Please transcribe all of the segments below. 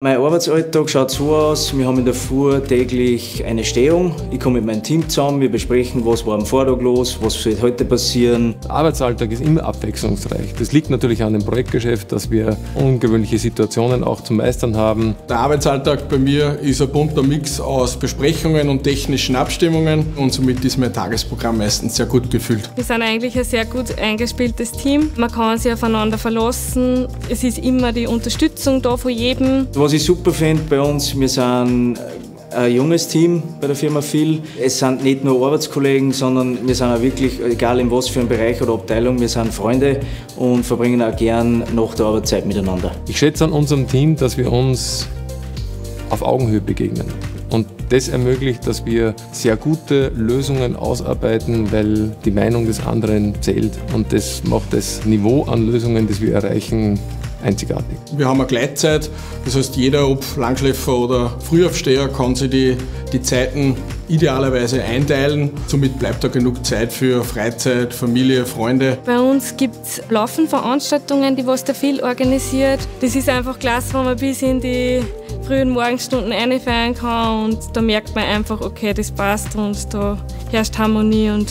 Mein Arbeitsalltag schaut so aus, wir haben in der Früh täglich eine Stehung. Ich komme mit meinem Team zusammen, wir besprechen, was war am Vortag los, was wird heute passieren. Der Arbeitsalltag ist immer abwechslungsreich. Das liegt natürlich an dem Projektgeschäft, dass wir ungewöhnliche Situationen auch zu meistern haben. Der Arbeitsalltag bei mir ist ein bunter Mix aus Besprechungen und technischen Abstimmungen und somit ist mein Tagesprogramm meistens sehr gut gefüllt. Wir sind eigentlich ein sehr gut eingespieltes Team. Man kann sich aufeinander verlassen. Es ist immer die Unterstützung da von jedem. Was ich super finde bei uns, wir sind ein junges Team bei der Firma Phil. Es sind nicht nur Arbeitskollegen, sondern wir sind auch wirklich, egal in was für einem Bereich oder Abteilung, wir sind Freunde und verbringen auch gern nach der Arbeitszeit miteinander. Ich schätze an unserem Team, dass wir uns auf Augenhöhe begegnen. Und das ermöglicht, dass wir sehr gute Lösungen ausarbeiten, weil die Meinung des anderen zählt. Und das macht das Niveau an Lösungen, das wir erreichen, einzigartig. Wir haben eine Gleitzeit, das heißt jeder, ob Langschläfer oder Frühaufsteher, kann sich die, die Zeiten idealerweise einteilen. Somit bleibt da genug Zeit für Freizeit, Familie, Freunde. Bei uns gibt es Laufenveranstaltungen, die was der viel organisiert. Das ist einfach klasse, wenn man bis in die frühen Morgenstunden einfahren kann und da merkt man einfach, okay, das passt und da herrscht Harmonie und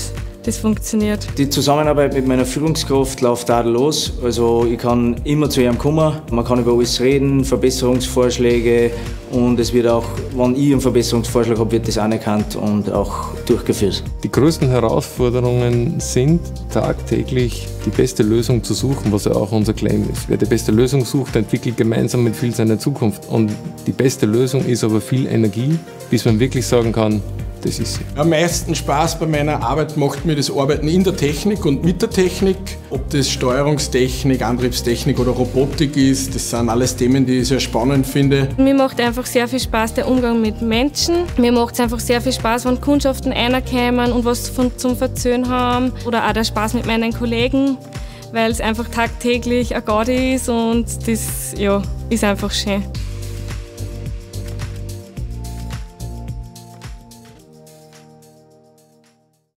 das funktioniert. Die Zusammenarbeit mit meiner Führungskraft läuft da los. Also ich kann immer zu ihrem kommen, man kann über alles reden, Verbesserungsvorschläge und es wird auch, wenn ich einen Verbesserungsvorschlag habe, wird das anerkannt und auch durchgeführt. Die größten Herausforderungen sind tagtäglich die beste Lösung zu suchen, was ja auch unser Claim ist. Wer die beste Lösung sucht, entwickelt gemeinsam mit viel seine Zukunft. Und die beste Lösung ist aber viel Energie, bis man wirklich sagen kann, das ist sie. Am meisten Spaß bei meiner Arbeit macht mir das Arbeiten in der Technik und mit der Technik. Ob das Steuerungstechnik, Antriebstechnik oder Robotik ist, das sind alles Themen, die ich sehr spannend finde. Mir macht einfach sehr viel Spaß der Umgang mit Menschen. Mir macht es einfach sehr viel Spaß, wenn Kundschaften einerkommen und was von, zum Verzöhnen haben. Oder auch der Spaß mit meinen Kollegen, weil es einfach tagtäglich ein Gaudi ist und das ja, ist einfach schön.